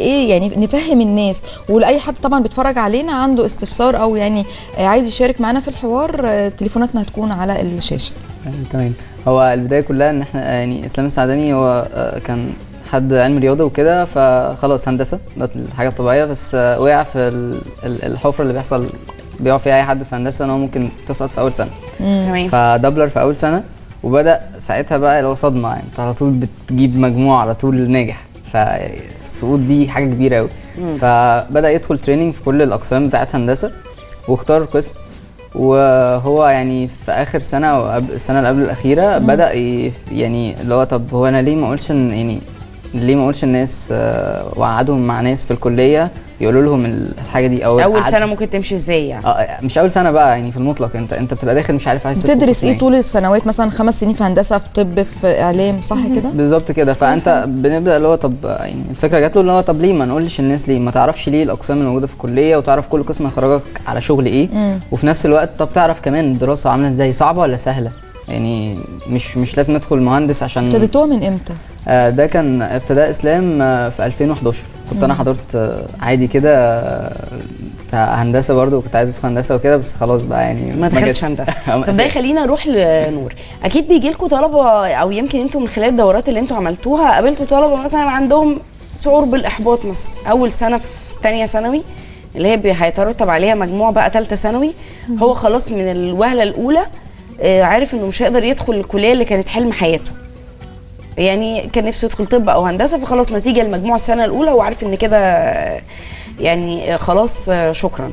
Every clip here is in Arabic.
إيه يعني نفهم الناس. ولاي حد طبعا بيتفرج علينا عنده استفسار أو يعني آه، عايز يشارك معانا في الحوار آه، تليفوناتنا هتكون على الشاشة. آه، تمام. هو البداية كلها إن إحنا يعني إسلام السعداني هو آه، كان حد علم رياضة وكده فخلاص هندسة ده الحاجة الطبيعية بس آه، وقع في ال- ال- الحفرة اللي بيحصل بيقع فيها أي حد في هندسة إن هو ممكن تسقط في أول سنة. تمام. فدبلر في أول سنة وبدأ ساعتها بقى اللي هو صدمة يعني أنت على طول بتجيب مجموع على طول ناجح. فالسقوط دي حاجة كبيرة قوي فبدأ يدخل تريننج في كل الأقسام بتاعت هندسة واختار القسم وهو يعني في آخر سنة أو السنة اللي قبل الأخيرة بدأ يعني اللي هو طب هو أنا ليه ما اقولش يعني ليه ما اقولش الناس آه، وقعدهم مع ناس في الكلية يقولوا لهم الحاجة دي أو أول قعد- سنة ممكن تمشي إزاي يعني؟ آه مش أول سنة بقى يعني في المطلق انت أنت بتبقى داخل مش عارف عايز بتدرس إيه طول السنوات؟ مثلا خمس سنين في هندسة في طب في إعلام صح كده؟ بالظبط كده. فأنت بنبدأ اللي هو طب يعني الفكرة جات له اللي هو طب ليه ما نقولش الناس ليه؟ ما تعرفش ليه الأقسام اللي موجودة في الكلية وتعرف كل قسم هيخرجك على شغل إيه؟ وفي نفس الوقت طب تعرف كمان الدراسة عاملة إزاي؟ صعبة ولا سهلة؟ يعني مش مش لازم ادخل مهندس عشان ابتديتوها من إمتى؟ آه ده كان ابتداء إسلام آه في 2011 كنت أنا حضرت آه عادي كده بتاع هندسة برضو وكنت عايز أدخل هندسة وكده بس خلاص بقى يعني ما دخلتش. هندسة. طب ده يخلينا نروح لنور. أكيد بيجي لكم طلبة أو يمكن أنتوا من خلال الدورات اللي أنتوا عملتوها قابلتوا طلبة مثلا عندهم شعور بالإحباط مثلا. أول سنة في ثانية ثانوي اللي هي هيترتب عليها مجموع بقى ثالثه ثانوي هو خلاص من الوهلة الأولى عارف انه مش هيقدر يدخل الكلية اللي كانت حلم حياته. يعني كان نفسه يدخل طب أو هندسة فخلاص نتيجة المجموع السنة الأولى هو عارف إن كده آه، يعني آه، خلاص آه، شكرا.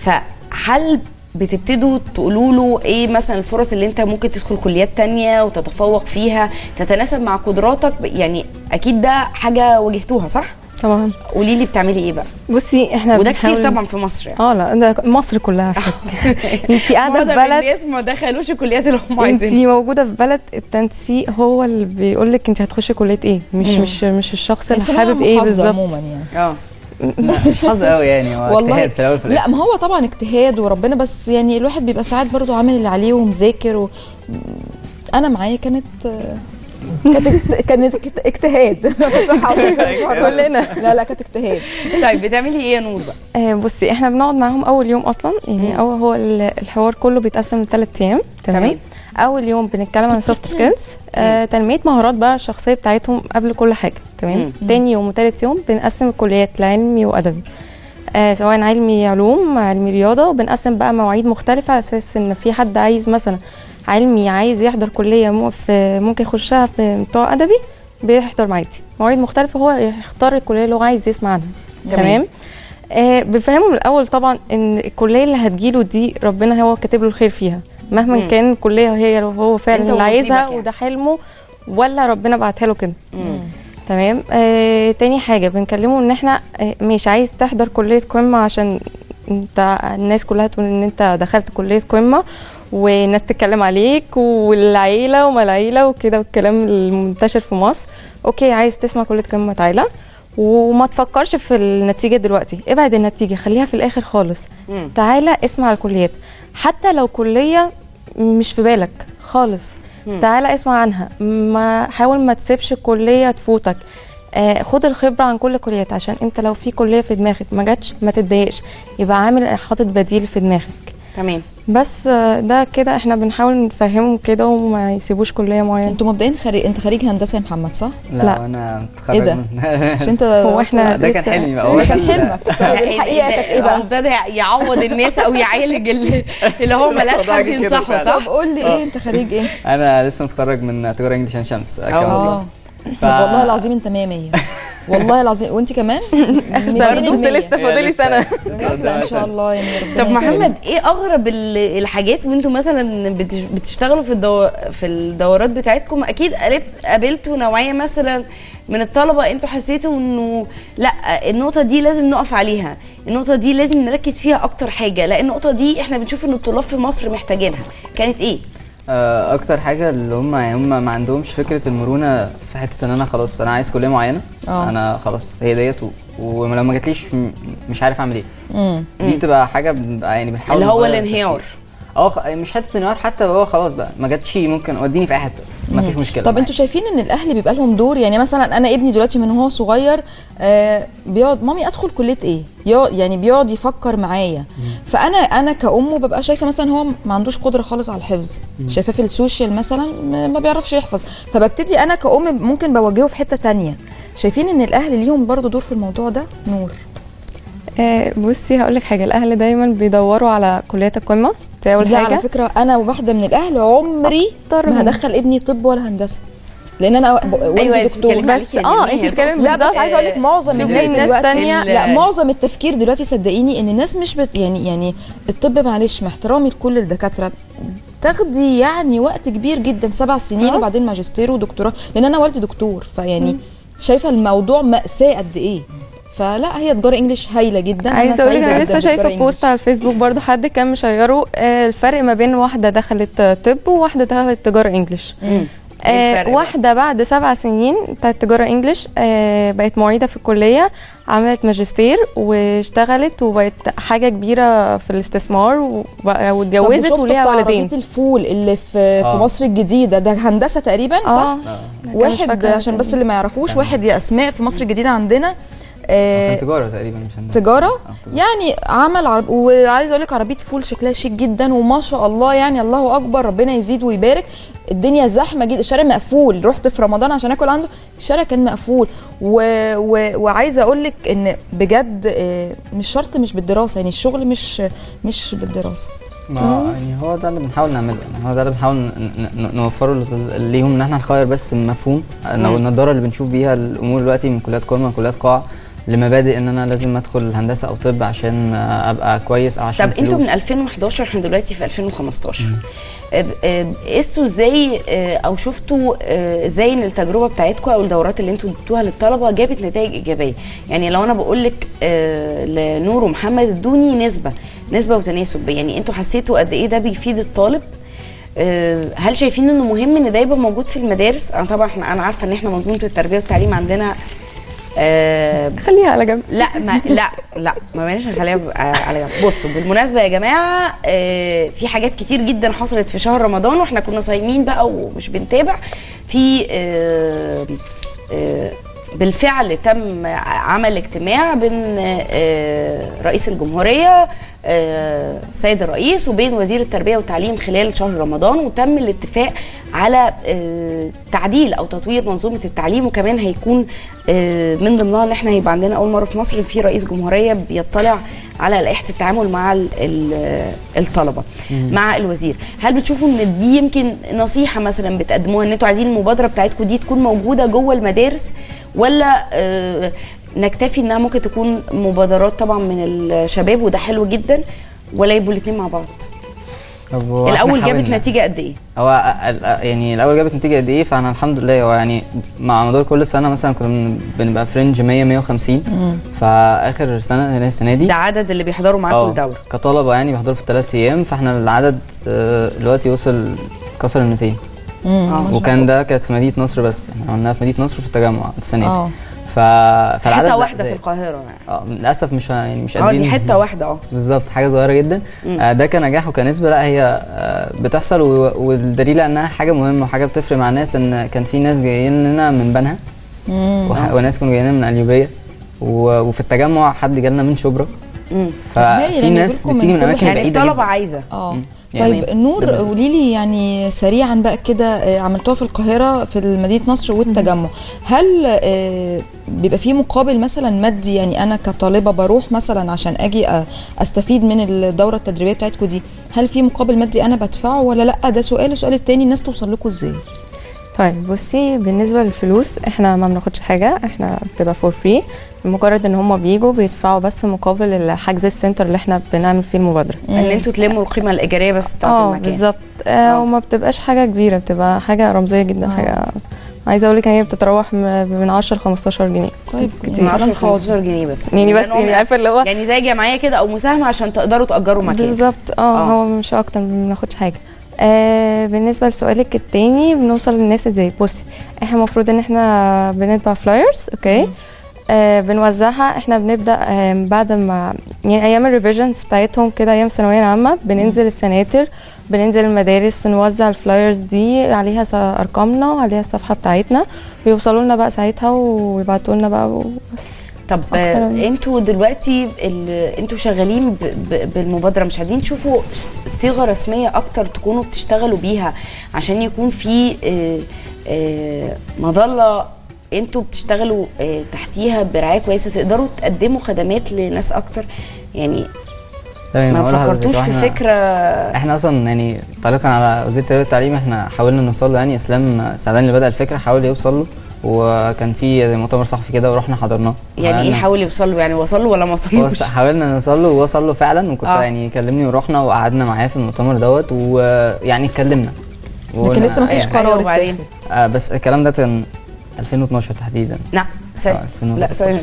فهل بتبتدوا تقولوا له إيه مثلا الفرص اللي أنت ممكن تدخل كليات تانية وتتفوق فيها تتناسب مع قدراتك؟ يعني أكيد ده حاجة واجهتوها صح؟ طبعا. قولي لي بتعملي إيه بقى؟ بصي إحنا وده كتير بنحاول- طبعا في مصر يعني. آه لا ده مصر كلها انت قاعدة في بلد الناس ما دخلوش الكليات اللي هم انت عايزينها موجودة في بلد التنسيق هو اللي بيقول لك انت هتخشي كلية إيه؟ مش مش مش الشخص اللي حابب إيه بالظبط. عموما يعني. آه. مش حظ قوي يعني هو والله. اجتهاد في الأول وفي الآخر. لا ما هو طبعا اجتهاد وربنا بس يعني الواحد بيبقى ساعات برضو عامل اللي عليه ومذاكر و... أنا معايا كانت كانت كانت اجت- اجتهاد كلنا. لا لا كانت اجتهاد. طيب بتعملي إيه يا نور بقى؟ آه بصي إحنا بنقعد معاهم أول يوم أصلا. يعني أول هو ال- الحوار كله بيتقسم لثلاث أيام. تمام. تمام. أول يوم بنتكلم عن soft skills آه تنمية مهارات بقى الشخصية بتاعتهم قبل كل حاجة. تمام؟ تاني يوم وتالت يوم بنقسم الكليات لعلمي وأدبي. آه سواء علمي علوم علمي رياضة. وبنقسم بقى مواعيد مختلفة على أساس إن في حد عايز مثلا علمي عايز يحضر كلية ممكن يخشها في بتوع أدبي بيحضر معادي مواعيد مختلفة هو يختار الكلية اللي هو عايز يسمع عنها تمام. تمام آه بنفهمه من الأول طبعا إن الكلية اللي هتجيله دي ربنا هو كاتب له الخير فيها مهما مم. كان الكلية هي هو فعلا اللي عايزها يعني. وده حلمه ولا ربنا بعتها له كده. تمام آه تاني حاجة بنكلمه إن إحنا آه مش عايز تحضر كلية قمة عشان أنت الناس كلها تقول إن أنت دخلت كلية قمة والناس تتكلم عليك والعيلة وما العيلة وكده والكلام المنتشر في مصر. أوكي عايز تسمع كليه قمه تعالى. وما تفكرش في النتيجة دلوقتي. ابعد النتيجة خليها في الآخر خالص. مم. تعالى اسمع الكليات. حتى لو كلية مش في بالك خالص تعالى اسمع عنها. ما حاول ما تسيبش الكليه تفوتك. آه خد الخبرة عن كل الكليات عشان انت لو في كلية في دماغك ما جاتش ما تتضايقش. يبقى عامل حاطط بديل في دماغك. تمام بس ده كده إحنا بنحاول نفهمهم كده وما يسيبوش كلية معينة أنتوا مبدئيا خريج انت خريج هندسة يا محمد صح؟ لا, لا. أنا متخرج إيه ده؟ مش انت هو إحنا ده كان حلمي بقى ده هو كان حلمك طيب الحقيقة كانت إيه هو بقى؟ ابتدى يعوض الناس أو يعالج اللي اللي هو ملاش حد ينصحه. صح؟ طب قول لي إيه انت خريج إيه؟ أنا لسه متخرج من تجارة انجلش عين شمس آه طب والله العظيم انت 100 100 والله العظيم. وانت كمان؟ آخر سنة. بس. لسه فاضلي سنة. إن شاء الله يعني ربنا طب. محمد إيه أغرب ال- الحاجات وإنتوا مثلا بتش- بتشتغلوا في الدو... في الدورات بتاعتكم؟ أكيد قابلت- قابلتوا نوعية مثلا من الطلبة إنتوا حسيتوا إنه لأ النقطة دي لازم نقف عليها. النقطة دي لازم نركز فيها أكتر حاجة لأن النقطة دي إحنا بنشوف إن الطلاب في مصر محتاجينها. كانت إيه؟ آه، أكتر حاجة اللي هم يعني هم ما عندهمش فكرة المرونة في حتة إن أنا خلاص أنا عايز كلية معينة. آه. أنا خلاص هي ديت و- ولو ما جاتليش مش عارف اعمل إيه. مم. دي بتبقى حاجة يعني بنحاول اللي هو الانهيار. آه مش حتة انهيار حتى هو خلاص بقى ما جاتش ممكن وديني في أي حتة. مفيش مشكلة طب. أنتوا شايفين ان الاهل بيبقى لهم دور؟ يعني مثلا أنا ابني دلوقتي من هو صغير آه بيقعد مامي ادخل كلية إيه؟ يعني بيقعد يفكر معايا. فانا أنا كأم ببقى شايفة مثلا هو ما عندوش قدرة خالص على الحفظ. شايفاه في السوشيال مثلا ما ما بيعرفش يحفظ. فببتدي أنا كأم ممكن بوجهه في حتة تانية. شايفين إن الأهل ليهم برضو دور في الموضوع ده؟ نور. آه، بصي هقول لك حاجة. الأهل دايما بيدوروا على كليات القمة. دي أول لا على حاجة فكرة أنا واحدة من الأهل عمري أكتر ما هدخل ابني طب ولا هندسة. لأن أنا والدي أيوة، دكتور. بس عليكي آه انت بتتكلمي لا بس عايزة أقول لك معظم الناس دلوقتي تانية- لا معظم التفكير دلوقتي صدقيني إن الناس مش بت يعني يعني الطب معلش مع احترامي لكل الدكاترة تاخدي يعني وقت كبير جدا سبع سنين آه. وبعدين ماجستير ودكتوراه. لأن أنا والدي دكتور فيعني شايفة الموضوع مأساة قد إيه. فلا هي تجارة إنجليش هايلة جدا. عايزة أقول لك أنا لسه شايفة بوست على الفيسبوك برضو حد كان مشيره آه، الفرق ما بين واحدة دخلت طب وواحدة دخلت تجارة انجلش آه؟ واحدة بعد سبع سنين بتاعت تجارة إنجلش آه بقت معيدة في الكلية عملت ماجستير واشتغلت وبقت حاجة كبيرة في الاستثمار واتجوزت وليها ولدين عربية الفول اللي في في آه. مصر الجديدة. ده هندسة تقريبا صح؟ آه. كان مش واحد عشان بس اللي ما يعرفوش واحد يا أسماء في مصر الجديدة عندنا. آه، كان تجارة تقريبا مش هندسة. تجارة؟ آه،. يعني عمل عرب وعايزه أقول لك عربية فول شكلها شيك جدا وما شاء الله يعني الله أكبر ربنا يزيد ويبارك. الدنيا زحمة جدا الشارع مقفول. رحت في رمضان عشان آكل عنده الشارع كان مقفول. و... و... وعايزه أقول لك إن بجد آه، مش شرط مش بالدراسة يعني الشغل مش مش بالدراسة. ما يعني هو ده اللي بنحاول نعمله يعني هو ده اللي بنحاول نوفره ليهم إن إحنا نغير بس المفهوم. أو النضارة اللي بنشوف بيها الأمور دلوقتي من كليات قمة كليات قاع لمبادئ إن أنا لازم أدخل هندسة أو طب عشان أبقى كويس أو عشان طب أنتوا. من 2011 إحنا دلوقتي في 2015 آه، آه، قستوا إزاي آه، أو شفتوا إزاي إن التجربة بتاعتكم أو الدورات اللي أنتوا اديتوها للطلبة جابت نتائج إيجابية؟ يعني لو أنا بقول لك لنور ومحمد ادوني نسبة نسبة وتناسب. يعني أنتوا حسيتوا قد إيه ده بيفيد الطالب؟ هل شايفين إنه مهم إن ده يبقى موجود في المدارس؟ أنا طبعا إحنا أنا عارفة إن إحنا منظومة التربية والتعليم عندنا آه، خليها على جنب. لا ما لا لا ما بلاش نخليها ب- على جنب. بصوا بالمناسبة يا جماعة آه، في حاجات كتير جدا حصلت في شهر رمضان وإحنا كنا صايمين بقى ومش بنتابع. في آه، آه، بالفعل تم عمل اجتماع بين آه، رئيس الجمهورية آه، السيد الرئيس وبين وزير التربية والتعليم خلال شهر رمضان وتم الاتفاق على آه، تعديل أو تطوير منظومة التعليم وكمان هيكون آه، من ضمنها إن إحنا هيبقى عندنا أول مرة في مصر في رئيس جمهورية بيطلع على لائحة التعامل مع ال- ال- الطلبة مع الوزير. هل بتشوفوا إن دي يمكن نصيحة مثلا بتقدموها إن أنتوا عايزين المبادره بتاعتكم دي تكون موجودة جوه المدارس ولا آه، نكتفي إنها ممكن تكون مبادرات طبعا من الشباب وده حلو جدا ولا يبقوا الاثنين مع بعض. طب الأول جابت حاولنا. نتيجة قد إيه؟ هو يعني الأول جابت نتيجة قد إيه؟ فاحنا الحمد لله هو يعني مع مدار كل سنة مثلا كنا بن- بنبقى فرنج 100 150 فآخر سنة هنا السنة دي ده عدد اللي بيحضروا معاكم آه الدوره كطلبة يعني بيحضروا في الثلاث أيام. فإحنا العدد آه، دلوقتي وصل كسر ال 200 آه وكان ده كانت في مدينة نصر بس. إحنا عملناها في مدينة نصر في التجمع السنة دي. آه. ف... فالعدد حتة لا واحدة في. القاهرة. يعني آه للأسف مش يعني مش آه قادرين. دي حتة واحدة آه. بالظبط حاجة صغيرة جدا. آه ده كنجاح وكنسبة. لا هي آه بتحصل و- والدليل إنها حاجة مهمة وحاجة بتفرق مع الناس إن كان في ناس جايين لنا من بنها. وح- وناس كانوا جايين لنا من القليوبيه و- وفي التجمع حد جالنا من شبرا. ففي ناس بتيجي من أماكن يعني بعيدة الطلبة عايزة. آه. يعني طيب نور ده- قولي لي يعني سريعا بقى كده آه، عملتوها في القاهرة في مدينة نصر والتجمع. هل آه، بيبقى في مقابل مثلا مادي يعني أنا كطالبة بروح مثلا عشان أجي أ- أستفيد من الدورة التدريبية بتاعتكم دي هل في مقابل مادي أنا بدفعه ولا لأ؟ ده سؤال السؤال التاني الناس توصل لكم إزاي؟ طيب بصي بالنسبة للفلوس إحنا ما بناخدش حاجة إحنا بتبقى for free مجرد ان هم بيجوا بيدفعوا بس مقابل حجز السنتر اللي إحنا بنعمل فيه المبادرة. ان أنتوا تلموا القيمة الإيجارية بس بتاعت آه المكان. بالظبط. آه آه. وما بتبقاش حاجة كبيرة بتبقى حاجة رمزية جدا آه. حاجة عايزة أقول لك إن هي بتتراوح من 10 ل 15 جنيه. طيب من كتير. 10 كلام ل فاضي 15 جنيه بس. يعني ده بس من- يعني عارفة اللي هو يعني زي جمعية كده أو مساهمة عشان تقدروا تأجروا مكان. بالظبط. آه, آه. هو مش أكتر ما بناخدش حاجة. آه بالنسبة لسؤالك التاني بنوصل للناس إزاي؟ بصي إحنا المفروض ان إحنا بنطبع flyers okay؟ آه بنوزعها. إحنا بنبدأ آه بعد ما يعني أيام ال revisions بتاعتهم كده أيام ثانويه عامه بننزل السناتر بننزل المدارس نوزع ال flyers دي عليها أرقامنا وعليها الصفحة بتاعتنا بيوصلوا لنا بقى ساعتها ويبعتوا لنا بقى وبس. طب آه، أنتوا دلوقتي ال- أنتوا شغالين ب- ب- بالمبادرة مش عايزين تشوفوا صيغة رسمية أكتر تكونوا بتشتغلوا بيها عشان يكون في آه، آه، مظلة أنتوا بتشتغلوا آه، تحتيها برعاية كويسة تقدروا تقدموا خدمات لناس أكتر؟ يعني ما فكرتوش في فكرة؟ إحنا أصلا يعني تعليقا على وزير التربيه والتعليم إحنا حاولنا نوصل له يعني إسلام سعدان اللي بدأ الفكرة حاول يوصل له. وكان في مؤتمر صحفي كده ورحنا حضرناه. يعني إيه حاول يوصل له؟ يعني وصل له ولا ما وص- وصلوش حاولنا نوصل له ووصل له فعلا وكنت آه. يعني كلمني ورحنا وقعدنا معاه في المؤتمر دوت ويعني اتكلمنا. لكن لسه ما فيش قرار أيوة،. آه بس الكلام ده كان 2012 تحديدا. نعم. ثانية. 2013. لا ثانية.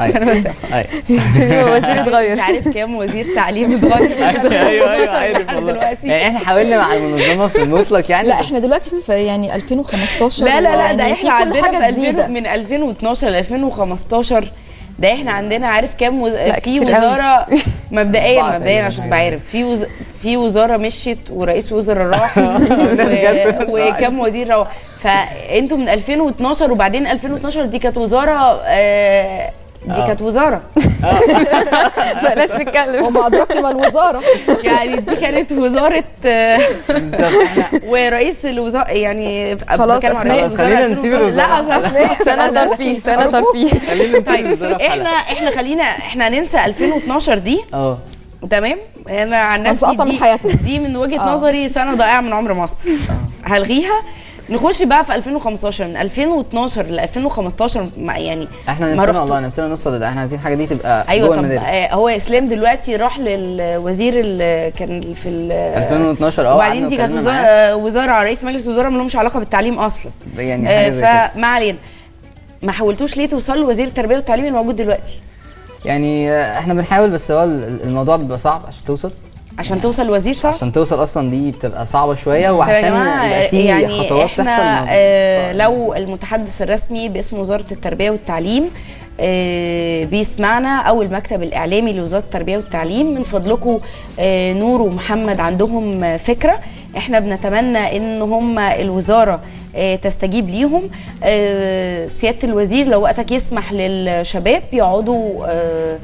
أيوه وزير اتغير أنت عارف كام وزير تعليم اتغير أيوه أيوه عارف لحد والله دلوقتي يعني إحنا حاولنا مع المنظمة في المطلق يعني لا إحنا دلوقتي في يعني 2015 لا لا لا يعني ده إحنا عندنا حاجة في 2000 جديدة. من 2012 ل 2015 ده إحنا عندنا عارف كام وز... في. وزارة مبدئيا مبدئيا تقريباً عشان. تبقى عارف في وز... في وزارة مشيت ورئيس وزراء راح و... وكام وزير روح فأنتوا من 2012 وبعدين 2012 دي كانت وزارة آه... دي آه. كانت وزاره بلاش نتكلم. وما ادراك ما الوزاره يعني دي كانت وزارة آه، ورئيس الوزاره يعني خلاص، الوزراء خلينا نسيب 2012. لا. أصل- سنة ترفيه سنة ترفيه. خلينا نسيب طيب الوزارة في إحنا. إحنا خلينا إحنا ننسى 2012 دي. آه. تمام؟ أنا عن نفسي دي, حياتنا. دي من وجهة آه. نظري سنة ضائعة من عمر مصر. هلغيها. نخش بقى في 2015 من 2012 ل 2015 مع- يعني إحنا نفسنا والله نفسنا نوصل لده. إحنا عايزين الحاجة دي تبقى أيوه جوه المدارس. آه، هو إسلام دلوقتي راح للوزير اللي كان في ال 2012 آه وبعدين دي كانت وزاره. آه، رئيس مجلس الوزراء ما لهمش علاقة بالتعليم أصلا. يعني آه، حاجة كده. فما علينا. ما حاولتوش ليه توصلوا لوزير التربية والتعليم الموجود دلوقتي؟ يعني آه، إحنا بنحاول بس هو ال- الموضوع بيبقى صعب عشان توصل. عشان توصل لوزير صح؟ عشان توصل أصلا دي بتبقى صعبة شوية وعشان في يعني خطوات تحصل آه. لو المتحدث الرسمي باسم وزارة التربية والتعليم آه بيسمعنا أو المكتب الإعلامي لوزارة التربية والتعليم من فضلكم آه نور ومحمد عندهم فكرة إحنا بنتمنى إن هم الوزارة آه، تستجيب ليهم آه، سيادة الوزير لو وقتك يسمح للشباب يقعدوا آه،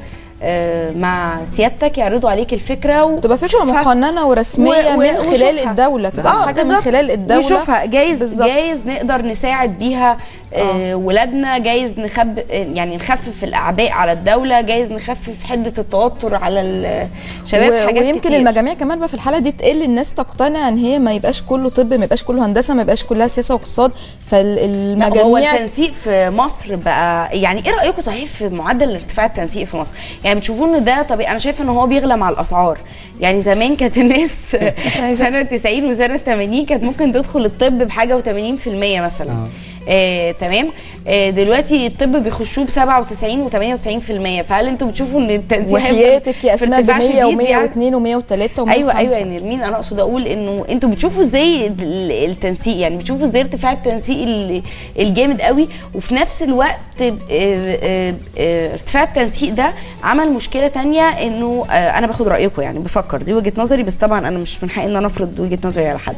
مع سيادتك يعرضوا عليك الفكرة و- تبقى فكرة. مقننة ورسمية و- و- من خلال وشوفها. الدولة تبقى آه، حاجة من بالظبط. خلال الدولة نشوفها جايز بالظبط. جايز نقدر نساعد بيها آه ولادنا جايز نخب آه، يعني نخفف الأعباء على الدولة جايز نخفف حدة التوتر على الشباب و- حاجات ويمكن كتير. المجاميع كمان بقى في الحالة دي تقل الناس تقتنع إن هي ما يبقاش كله طب ما يبقاش كله هندسة ما يبقاش كلها سياسة واقتصاد لا، هو فالمجاميع التنسيق في مصر بقى يعني إيه رأيكم صحيح في معدل ارتفاع التنسيق في مصر يعني بتشوفوا ان ده طبيعي. أنا شايفة ان هو بيغلى مع الأسعار. يعني زمان كانت الناس سنة 90 وسنة 80 كانت ممكن تدخل الطب بحاجة و80% مثلا. آه. تمام. آه، دلوقتي الطب بيخشوه ب 97 و98% فهل أنتوا بتشوفوا إن التنسيق وحياتك يا أسماء ب ارتفاع 100 شديد يعني؟ و102 و103 و105 أيوه أيوه يا نرمين أنا أقصد أقول إنه أنتوا بتشوفوا إزاي ال- التنسيق يعني؟ بتشوفوا إزاي ارتفاع التنسيق ال- الجامد قوي؟ وفي نفس الوقت آه، آه، آه، ارتفاع التنسيق ده عمل مشكلة تانية إنه أنا باخد رأيكم يعني بفكر. دي وجهة نظري بس طبعا أنا مش من حقي إن أنا أفرض وجهة نظري على حد.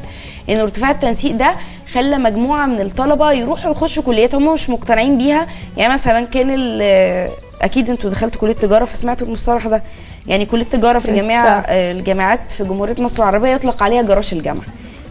انه ارتفاع التنسيق ده خلى مجموعة من الطلبة يروحوا يخشوا كليات هم مش مقتنعين بيها. يعني مثلا كان أكيد أنتوا دخلتوا كلية تجارة فسمعتوا المصطلح ده. يعني كلية تجارة في جميع. آه، الجامعات في جمهورية مصر العربية يطلق عليها جراش الجامعة.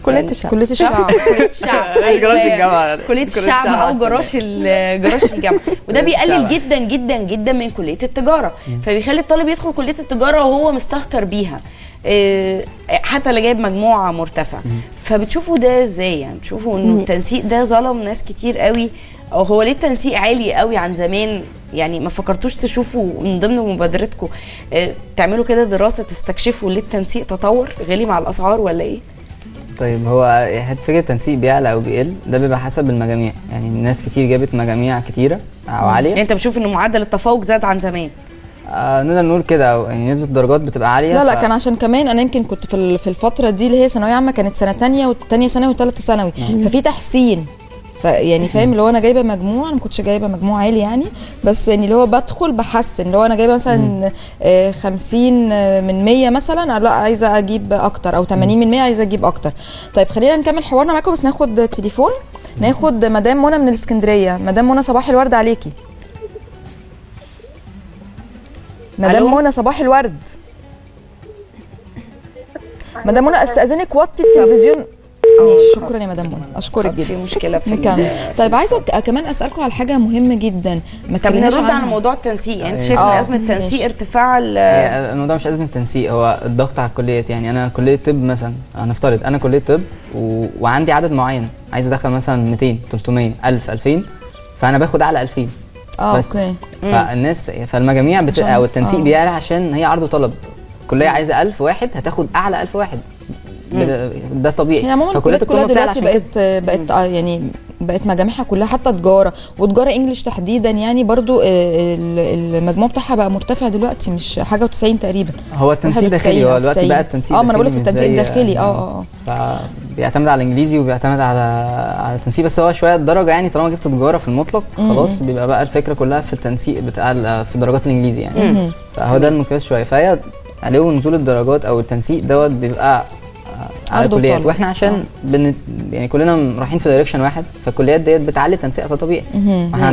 كلية يعني الشعب. كلية الشعب. كلية الشعب. جراش الجامعة. كلية كلية الشعب أو جراش جراش الجامعة. وده بيقلل. جدا جدا جدا من كلية التجارة. فبيخلي الطالب يدخل كلية التجارة وهو مستهتر بيها. آه، حتى اللي جايب مجموعة مرتفع فبتشوفوا ده إزاي يعني؟ بتشوفوا إنه التنسيق ده ظلم ناس كتير قوي. أو هو ليه التنسيق عالي قوي عن زمان؟ يعني ما فكرتوش تشوفوا من ضمن مبادرتكم. آه، تعملوا كده دراسة تستكشفوا ليه التنسيق تطور؟ غالي مع الأسعار ولا إيه؟ طيب هو حتة فكرة التنسيق بيعلى أو بيقل ده بيبقى حسب المجاميع. يعني ناس كتير جابت مجاميع كتيرة أو يعني عالية. أنت بتشوف إن معدل التفوق زاد عن زمان. آه نقدر نقول كده. أو يعني نسبة الدرجات بتبقى عالية لا لا ف- كان عشان كمان أنا يمكن كنت في ال- في الفترة دي اللي هي ثانوية عامة كانت سنة تانية وثانيه ثانوي وثالثه ثانوي. ففي تحسين. فيعني فاهم اللي هو أنا جايبة مجموع أنا ما كنتش جايبة مجموع عالي يعني بس يعني اللي هو بدخل بحسن اللي هو أنا جايبة مثلا آه، 50 من 100 مثلا لأ عايزة أجيب أكتر أو 80 من 100 عايزة أجيب أكتر. طيب خلينا نكمل حوارنا معاكم بس ناخد تليفون. ناخد مدام منى من الإسكندرية. مدام منى صباح الورد عليكي. مدام؟ منى صباح الورد. مدام منى استاذنك وطي التلفزيون. ماشي شكرا يا مدام منى. أشكرك في جدا. مشكلة في نكمل. طيب عايزه كمان أسألكم على حاجة مهمة جدا. ما طب نرد على. موضوع التنسيق. يعني أنت آه. شايف إن آه، أزمة التنسيق. ارتفاع الموضوع مش أزمة تنسيق هو الضغط على الكليات يعني أنا كلية طب مثلا هنفترض أنا كلية طب و... وعندي عدد معين. عايز أدخل مثلا 200 300 1000 2000 فأنا باخد أعلى 2000 آه بس. أوكي. فالناس فالمجاميع بت... عشان- أو التنسيق آه. بيعلى عشان هي عرض وطلب. الكليه عايزة 1000 واحد هتاخد أعلى 1000 واحد. ده طبيعي. عموما فكليات القمه كده. بقت بقت آه يعني بقت مجاميعها كلها حتى تجارة وتجارة انجلش تحديدا يعني برضو آه، ال- المجموع بتاعها بقى مرتفع دلوقتي مش حاجة و90 تقريبا. هو التنسيق 91 داخلي هو دلوقتي 90. بقى التنسيق آه ما أنا بقول لك التنسيق الداخلي آه آه فبيعتمد على الإنجليزي وبيعتمد على على التنسيق بس هو شوية الدرجه يعني طالما جبت تجارة في المطلق خلاص بيبقى بقى الفكرة كلها في التنسيق بتاع في درجات الإنجليزي يعني. فهو ده المقياس شوية. فهي علو نزول الدرجات أو التنسيق دوت بيبقى آه، على الكليات. وإحنا عشان بن يعني كلنا رايحين في دايركشن واحد فالكليات ديت بتعلي التنسيق فطبيعي إحنا عندنا